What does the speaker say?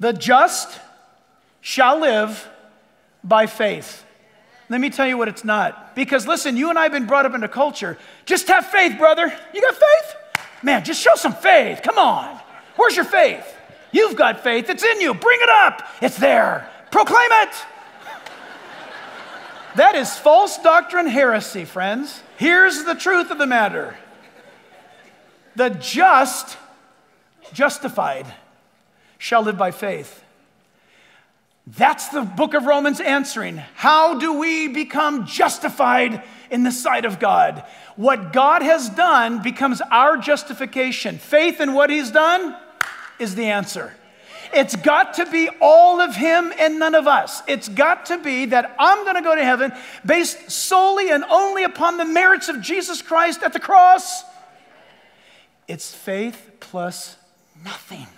The just shall live by faith. Let me tell you what it's not. Because listen, you and I have been brought up into culture. Just have faith, brother. You got faith? Man, just show some faith. Come on. Where's your faith? You've got faith. It's in you. Bring it up. It's there. Proclaim it. That is false doctrine heresy, friends. Here's the truth of the matter the just, justified, shall live by faith. That's the book of Romans answering. How do we become justified in the sight of God? What God has done becomes our justification. Faith in what He's done is the answer. It's got to be all of Him and none of us. It's got to be that I'm going to go to heaven based solely and only upon the merits of Jesus Christ at the cross. It's faith plus nothing.